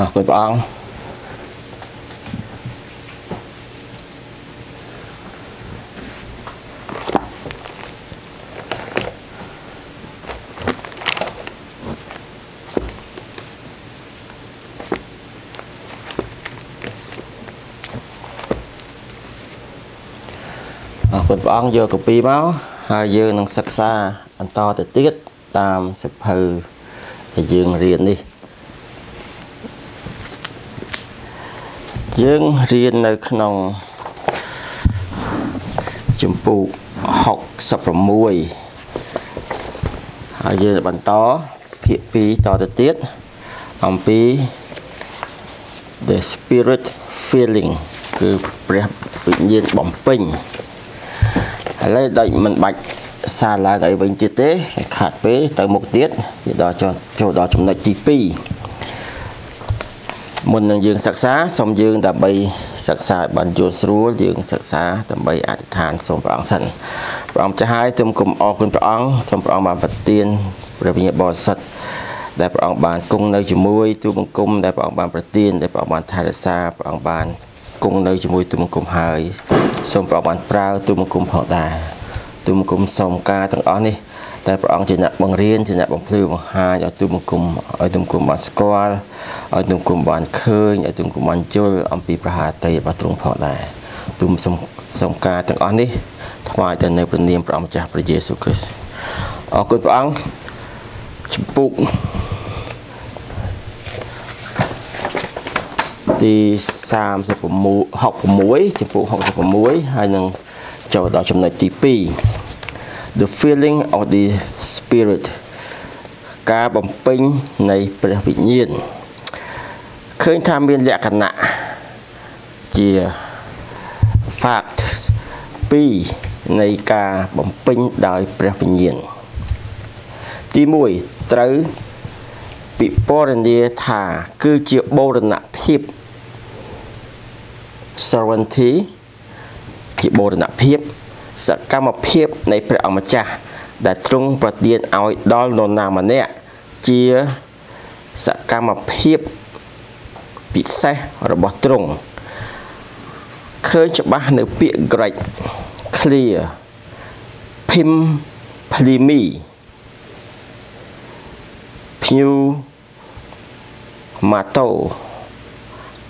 អរគុណព្រះអង្គអរគុណព្រះអង្គយកកពីមកហើយយើងនឹងសិក្សាបន្តទៅទៀតតាមសិភៅដែលយើងរៀននេះ យើងរៀននៅក្នុងជំពូក66ហើយយើងបន្តភាគ2តទៅទៀតអំពី the spirit feeling គឺព្រះវិញ្ញាណបំពេញឥឡូវដូចមិនបាច់សារឡើងអីវិញទៀតទេខាត់ពេលទៅមុខទៀតវាដល់ចូលដល់ចំណុចទី2 មុននឹងយើងសិក្សាសូមយើងដើម្បីសិក្សាឲ្យបានយល់ស្រួលយើងសិក្សាដើម្បីអធិដ្ឋានសូមព្រះអង្គសិនព្រះអង្គចាស់ហើយទុំគុំអរគុណព្រះអង្គសូមព្រះអង្គបានប្រទានព្រះវិញ្ញាណបរិសុទ្ធដែលព្រះអង្គបានគង់នៅជាមួយទូបង្គំដែលព្រះអង្គបានប្រទានដែលព្រះអង្គបានថែរក្សាព្រះអង្គបានគង់នៅជាមួយទូបង្គំហើយសូមព្រះអង្គបានប្រើទូបង្គំផងដែរទូបង្គំសូមការទាំងអស់នេះ តែព្រះអង្គជាអ្នកបង្រៀនជាអ្នកបំភ្លឺបង្ហាញឲ្យទូបង្គំឲ្យទូបង្គំបានស្គាល់ឲ្យទូបង្គំបានឃើញឲ្យទូបង្គំបានយល់អំពីប្រហាតីរបស់ទ្រង់ផងដែរទូមសូមសូមការទាំងអស់នេះថ្វាយទៅនៅព្រះនាមព្រះអង្គម្ចាស់ព្រះយេស៊ូវគ្រីស្ទអរគុណព្រះអង្គចំពុកទី36 66ចំពោះ66ហើយនឹងចូលដល់ចំណុចទី2 the feeling of the spirit ការបំពេញនៃព្រះវិញ្ញាណឃើញថាមានលក្ខណៈជា fact 2នៃការបំពេញដោយព្រះវិញ្ញាណទី1ត្រូវពិពណ៌នាថា គឺជាបូរណភាព sovereignty ជាបូរណភាព សកម្មភាពនៃព្រះអម្ចាស់ដែលទ្រង់ប្រទានឲ្យដល់នរណាម្នាក់ជាសកម្មភាពពិសេសរបស់ទ្រង់ឃើញច្បាស់នៅពាក្យ Greek clear pim plimi pnew mato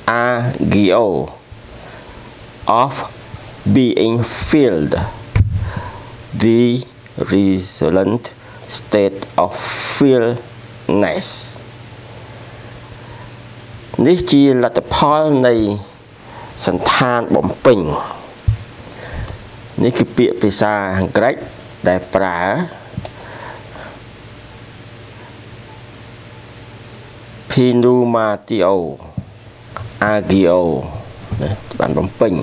agio of being filled the resultant state of fillness នេះជាលទ្ធផលនៃសន្តានបំពេញនេះគឺពាក្យភាសាអង់គ្លេសដែលប្រើ pneumatio agio ណាបានបំពេញ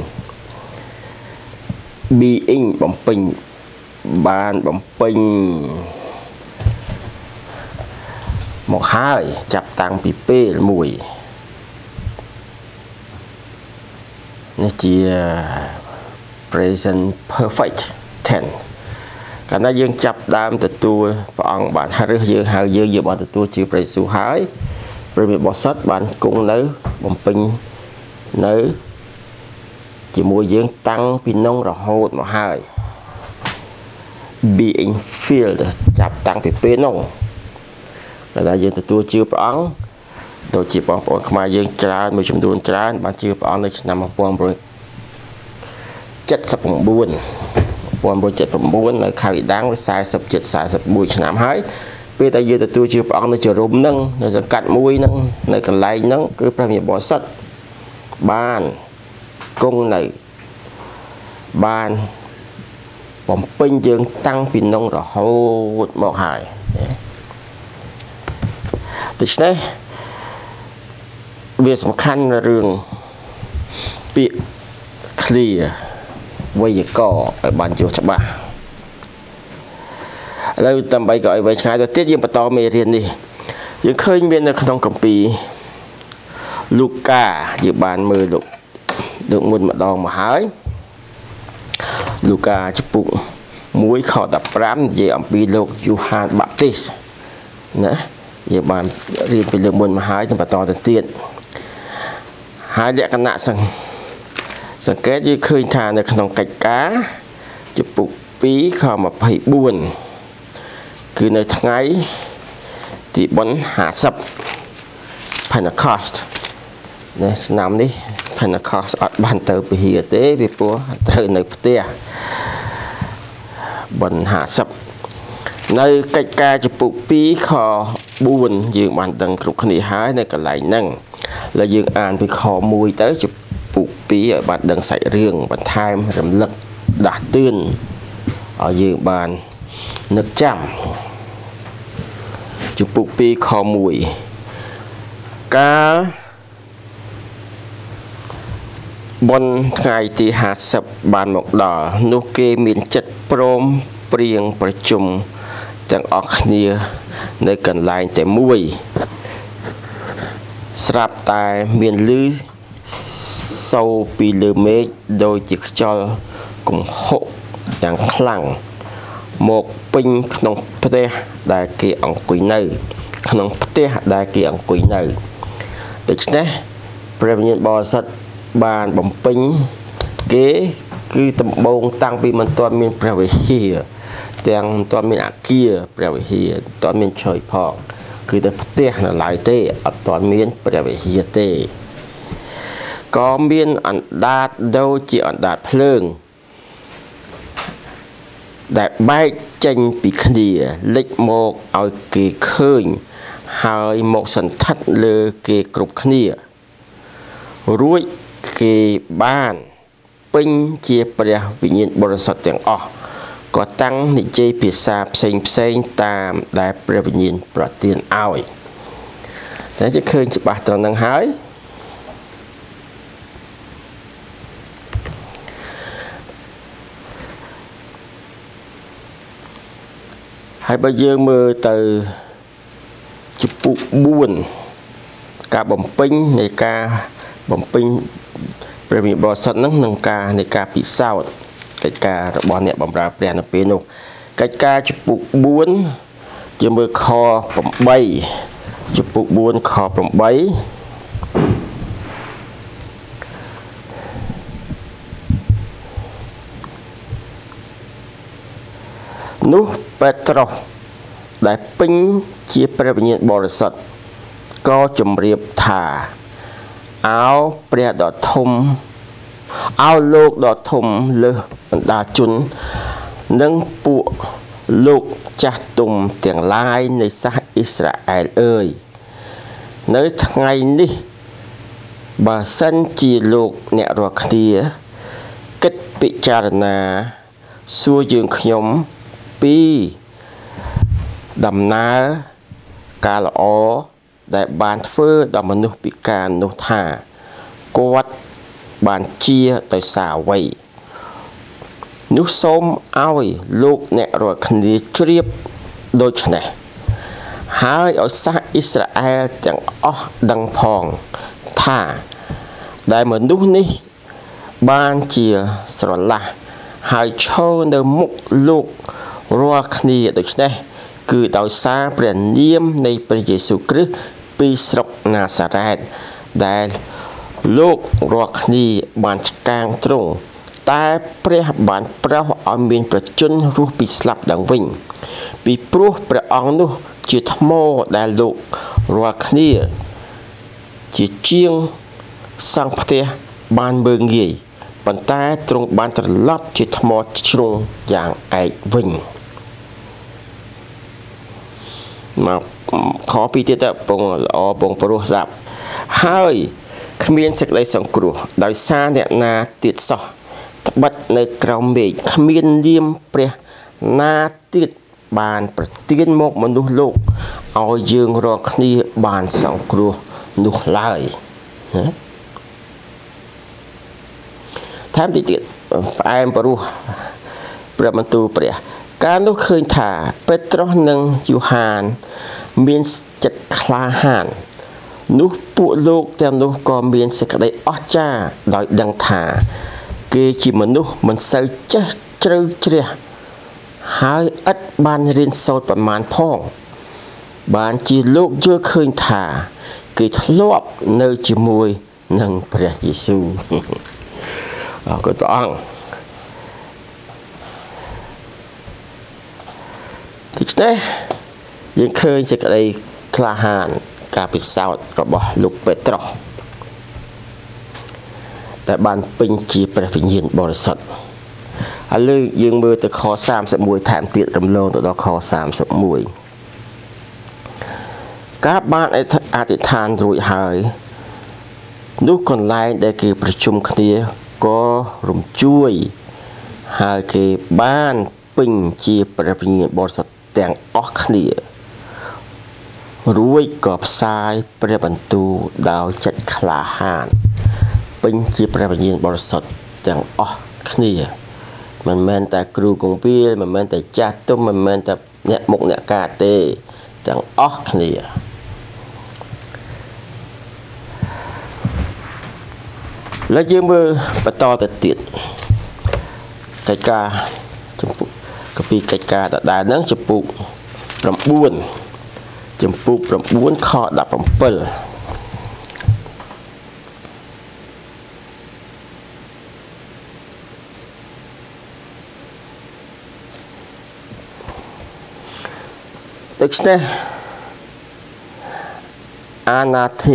being បំពេញបានបំពេញមកហើយចាប់តាំងពីពេលមួយនេះជា present perfect tense កាលណាយើងចាប់ដើមទទួលព្រះអង្គបានរើសយើងហៅយើងយើងបានទទួលជាព្រះយេស៊ូវហើយព្រះមេបោះសុតបានគង់នៅបំពេញនៅ ជាមួយយើងតាំងពីនងរហូតមកហើយ being filled ចាប់តាំងពីពេលនោះដែលយើងទទួលជឿព្រះអង្គដូចជាបងប្អូនខ្មែរយើងច្រើនមួយចំនួនច្រើនបានជឿព្រះអង្គនៅឆ្នាំ1979 1979នៅខៅអ៊ីដាំងវា40 41ឆ្នាំហើយពេលដែលយើងទទួលជឿព្រះអង្គនៅជរុំនឹងនៅសង្កាត់មួយនឹងនៅកន្លែងហ្នឹងគឺព្រះមេបរិសុទ្ធបាន គង់នៅបានបំពេញយើងតាំងពីនងរហូតមកហើយដូច្នេះវាសំខាន់នៅរឿងពាក្យ clear វេយ្យាករណ៍ឲ្យបានយល់ច្បាស់ឥឡូវដើម្បីក៏ឲ្យវែងឆ្ងាយទៅទៀតយើងបន្តមេរៀននេះយើងឃើញមាននៅក្នុងកម្ពីលូកាយើងបានមើលលោក លើកមុនម្ដងមកហើយលូកាចំពុក1ខ15និយាយអំពីលោកយូហានបាប់ទីសណាយើងបានរៀនពីលើកមុនមកហើយទៅបន្តទៅទៀតហើយលក្ខណៈសង្សង្កេតយើងឃើញថានៅក្នុងកិច្ចការចំពុក2ខ24គឺនៅថ្ងៃទី4 50 Pentecost នេះឆ្នាំនេះ Pentecost អត់បានទៅពហិយទេពីព្រោះត្រូវនៅផ្ទះបន្50នៅកិច្ចការចំពុក2ខ4យើងបានដឹងគ្រប់គ្នាហើយនៅកន្លែងហ្នឹងហើយយើងអានពីខ1ទៅចំពុក2ឲ្យបានដឹងសាច់រឿងបន្ថែមរំលឹកដាស់តឿនឲ្យយើងបាននឹកចាំចំពុក2ខ1កាល បុណ្យថ្ងៃទី50បានមកដល់នោះគេមានចិត្តព្រមព្រៀងប្រជុំទាំងអស់គ្នានៅកន្លែងតែមួយស្រាប់តែមានលឺសូរពីលើមេឃដូចជាខ្យល់គំហុកយ៉ាងខ្លាំងមកពេញក្នុងផ្ទះដែលគេអង្គុយនៅ ក្នុងផ្ទះដែលគេអង្គុយនៅដូច្នេះព្រះវិញ្ញាណបរិសុទ្ធ បានបំពេញគេគឺដំបងតាំងពីមិនទាន់មានព្រះវិហារទាំងមិនទាន់មានអាគារព្រះវិហារមិនទាន់មានឆយផង គឺតែផ្ទះនៅឡើយទេអត់ទាន់មានព្រះវិហារទេក៏មានអណ្ដាតដូចជាអណ្ដាតភ្លើងដែលបែកចេញពីគ្នាលិចមកឲ្យគេឃើញ ហើយមកសន្ធិដ្ឋលើគេគ្រប់គ្នារួច គេបានពេញជាព្រះវិញ្ញាណបរិសុទ្ធទាំងអស់ក៏តាំងនិយាយភាសាផ្សេងផ្សេងតាមដែលព្រះវិញ្ញាណប្រទានឲ្យតែជាឃើញច្បាស់ត្រង់ហ្នឹងហើយហើយបើយើងមើលទៅជំពូក4ការបំពេញនៃការ បំពេញព្រះវិបរិសុទ្ធហ្នឹងនឹងការនៃការពិសោធន៍កិច្ចការរបស់អ្នកបម្រើព្រះនៅពេលនោះកិច្ចការជំពូក4ជាមើលខ8ជំពូក4ខ8នោះពេត្រុសដែលពេញជាព្រះវិញ្ញាណបរិសុទ្ធក៏ជម្រាបថា អោព្រះដ៏ធំអោលោកដ៏ធំលើសបណ្ដាជន និងពួកលោកចាស់ទុំទាំងឡាយនៃសាសអ៊ីស្រាអែលអើយនៅថ្ងៃនេះបើសិនជាលោកអ្នករាល់គ្នាគិតពិចារណា សួរយើងខ្ញុំពីដំណើរការល្អ ដែលបានធ្វើដល់មនុស្សពិការនោះថាគាត់បានជាដោយសារអ្វីនោះសូមឲ្យលោកអ្នករាល់គ្នាជ្រាបដូច្នេះហើយឲ្យសាសអ៊ីស្រាអែលទាំងអស់ដឹងផងថាដែលមនុស្សនេះបានជាស្រឡះហើយឈរនៅមុខលោករាល់គ្នាដូច្នេះគឺដោយសារព្រះនាមនៃព្រះយេស៊ូវគ្រីស្ទ ពីស្រុកណាសារ៉េតដែលលោករាល់គ្នាបានឆ្កាងទ្រង់តែព្រះបានប្រោសឲ្យមានប្រជញ្ញរស់ពីស្លាប់ឡើងវិញ ពីព្រោះព្រះអង្គនោះជាថ្មដែលលោករាល់គ្នា ជាជាងសង់ផ្ទះបានមើងងាយប៉ុន្តែទ្រង់បានត្រឡប់ជាថ្មជ្រុងយ៉ាងឯកវិញ មកខពីទៀតទៅពងល្អពងព្រោះស្ដាប់ហើយគ្មានសេចក្តីសង្គ្រោះដោយសារអ្នកណាទៀតសោះត្បិតនៅក្រោមមេឃគ្មាននាមព្រះណាទៀតបានប្រទានមកមនុស្សលោកឲ្យយើងរាល់គ្នាបានសង្គ្រោះនោះឡើយណាថែមតិចទៀតផ្អែមព្រោះព្រះបន្ទូលព្រះ កាលនោះឃើញថាពេត្រុសនិងយូហាន មានចិត្តក្លាហាន នោះពួកលោកទាំងនោះក៏មានសេចក្តីអស្ចារ្យដោយដឹងថា គេជាមនុស្សមិនសូវចេះជ្រៅជ្រះហើយឥតបានរៀនសូត្រប្រមាណផង បានជាលោកយល់ឃើញថា គេធ្លាប់នៅជាមួយនិងព្រះយេស៊ូវអរគុណព្រះអង្គ ដូច្នេះយើងឃើញសេចក្តីក្លាហាន ការពិសោធន៍របស់លោកពេត្រុសដែលបានពេញជាព្រះវិញ្ញាណបរិសុទ្ធឥឡូវយើងមើលទៅខ31ថែមទៀតរំលងទៅដល់ខ31ការបានអធិដ្ឋានរួចហើយនោះកន្លែងដែលគេប្រជុំគ្នាក៏រំជួយហើយគេបានពេញជាព្រះវិញ្ញាណបរិសុទ្ធ ទាំងអស់គ្នារួចក៏ផ្សាយព្រះបន្ទូលដោយចិត្តក្លាហានពេញជាព្រះវិញ្ញាណបរិសុទ្ធទាំងអស់គ្នាមិនមែនតែគ្រូគង្វាលមិនមែនតែចាស់ទុំមិនមែនតែអ្នកមុខអ្នកការទេទាំងអស់គ្នាលើយើងមើលបន្តទៅទៀតកិច្ចការចំពុ កកពីកិច្ចការដដែលហ្នឹងចំពុក9ចំពុក9ខ17ដូច្នេះអាណាធិ